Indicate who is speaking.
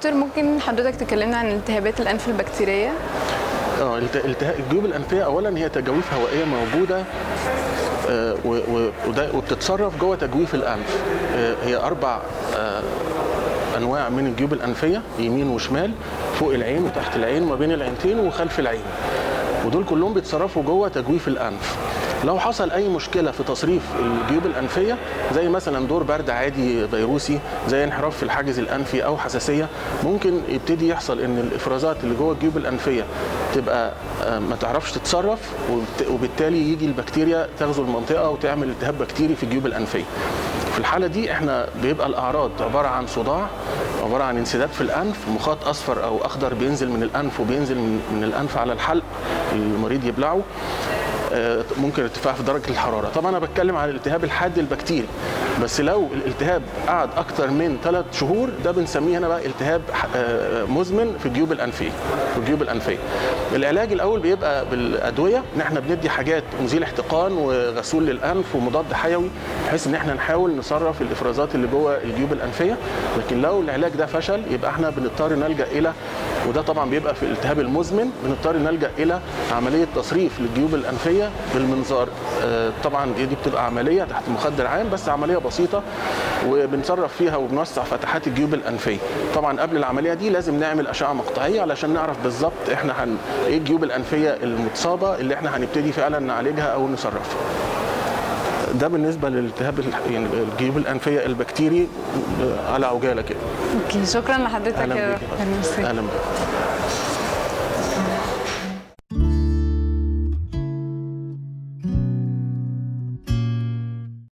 Speaker 1: دكتور ممكن حضرتك تكلمنا عن التهابات
Speaker 2: الأنف البكتيرية؟ آه الجيوب الأنفية اولا هي تجاويف هوائية موجودة آه، وبتتصرف جوه تجويف الأنف. آه، هي أربع آه، أنواع من الجيوب الأنفية يمين وشمال فوق العين وتحت العين وما بين العينتين وخلف العين. ودول كلهم بيتصرفوا جوه تجويف الأنف. لو حصل أي مشكلة في تصريف الجيوب الأنفية زي مثلا دور برد عادي فيروسي زي انحراف في الحاجز الأنفي أو حساسية ممكن يبتدي يحصل إن الإفرازات اللي جوه الجيوب الأنفية تبقى آه، ما تعرفش تتصرف وبالتالي يجي البكتيريا تغزو المنطقة وتعمل التهاب بكتيري في الجيوب الأنفية. في الحالة دي إحنا بيبقى الأعراض عبارة عن صداع عبارة عن انسداد في الأنف مخاط أصفر أو أخضر بينزل من الأنف وبينزل من الأنف على الحلق المريض يبلعه. ممكن ارتفاع في درجة الحرارة. طبعا أنا بتكلم عن الالتهاب الحاد البكتيري. بس لو الالتهاب قعد أكتر من ثلاث شهور ده بنسميه هنا بقى التهاب آه، مزمن في الجيوب الأنفية في الجيوب الأنفية. العلاج الأول بيبقى بالأدوية إن إحنا بندي حاجات مزيل احتقان وغسول للأنف ومضاد حيوي بحيث إن إحنا نحاول نصرف الإفرازات اللي جوه الجيوب الأنفية. لكن لو العلاج ده فشل يبقى إحنا بنضطر نلجأ إلى وده طبعا بيبقى في الالتهاب المزمن بنضطر نلجأ إلى عملية تصريف للجيوب الأنفية بالمنظار آه، طبعا دي دي بتبقى عملية تحت مخدر عام بس عملية بسيطه وبنصرف فيها وبنوسع فتحات الجيوب الأنفية. طبعا قبل العملية دي لازم نعمل أشعة مقطعية علشان نعرف بالظبط إحنا هن إيه الجيوب الأنفية المتصابة اللي إحنا هنبتدي فعلا نعالجها أو نصرفها. ده بالنسبة للالتهاب ال- يعني الجيوب الأنفية البكتيري على عجاله كده
Speaker 1: okay شكرا لحضرتك يا.
Speaker 2: أهلا